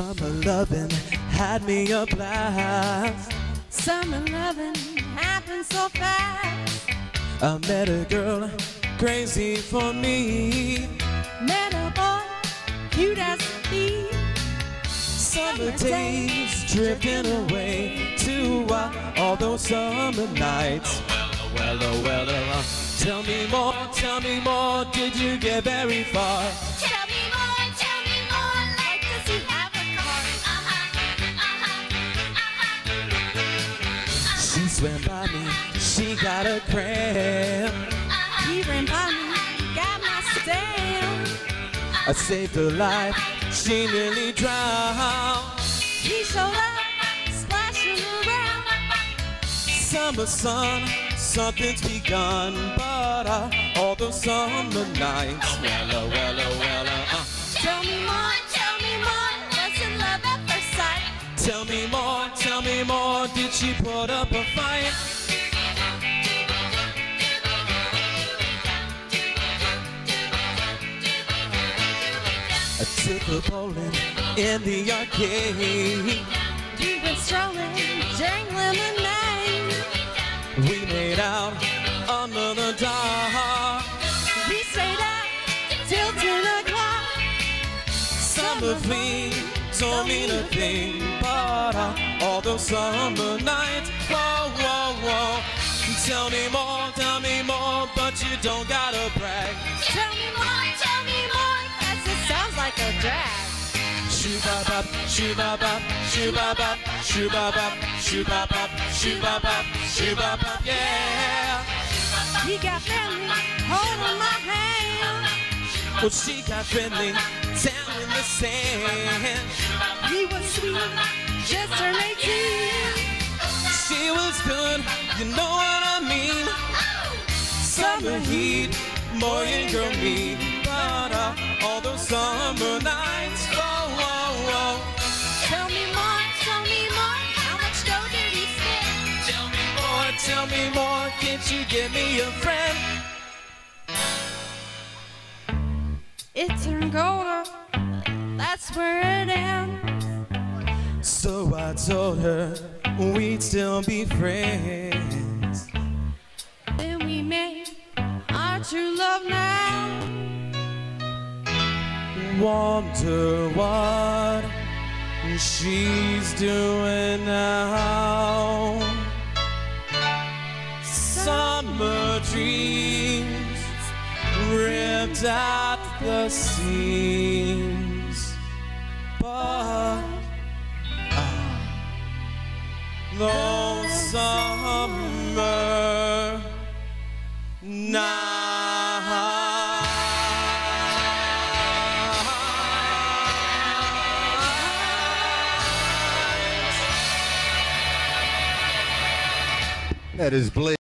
loving had me a blast. Summer loving happened so fast. I met a girl crazy for me. Met a boy cute as a bee. Summer days drifting away to uh, all those summer nights. Oh, Well, oh, well, oh, well, uh, tell me more, tell me more. Did you get very far? She swam by me, she got a cramp. He ran by me, got my stamp. I saved her life, she nearly drowned. He showed up, splashing around. Summer sun, something's begun, but uh, all those summer nights. Well, oh, well, oh, well, uh, uh. Tell me tell me more. Did she put up a fight? I took her bowling in the arcade. We went strolling during lemonade. We made out under the dark. We stayed up till ten o'clock. Summer fling don't mean a thing, but uh, all those summer nights. Whoa, whoa, whoa. Tell me more, tell me more, but you don't gotta brag. Tell me more, tell me more, 'cause it sounds like a drag. Shoo ba bop, shoo ba bop, shoo ba bop, shoo ba bop, shoo ba bop, shoo ba bop, shoo ba bop, yeah. He got friendly, holding my hand. Well, she got friendly down in the sand. He was sweet, just turned 18. She was good, you know what I mean. Summer heat, boy and girl meet. But uh, all those summer nights, whoa, whoa, whoa. Tell me more, tell me more, how much dough did he spend? Tell me more, tell me more, can't you give me a friend? It turned colder, that's where it ends. So I told her we'd still be friends. Then we made our true love now. Wonder what she's doing now. Ripped the seams, but those summer. That is Blake.